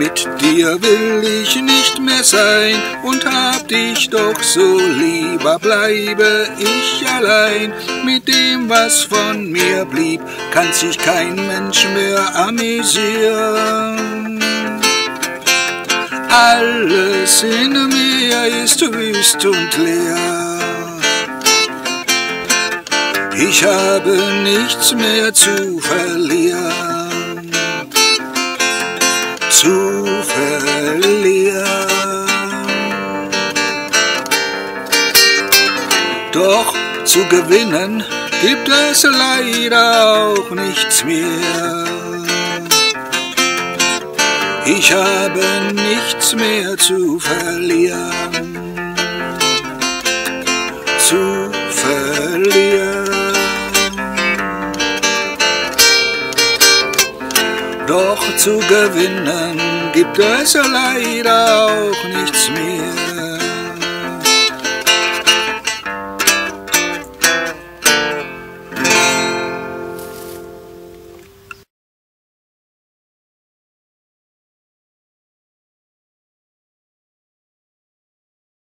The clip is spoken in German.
Mit dir will ich nicht mehr sein und hab dich doch so lieber, bleibe ich allein. Mit dem, was von mir blieb, kann sich kein Mensch mehr amüsieren. Alles in mir ist wüst und leer. Ich habe nichts mehr zu verlieren. Zu Doch zu gewinnen gibt es leider auch nichts mehr. Ich habe nichts mehr zu verlieren. Zu verlieren. Doch zu gewinnen gibt es leider auch nichts mehr.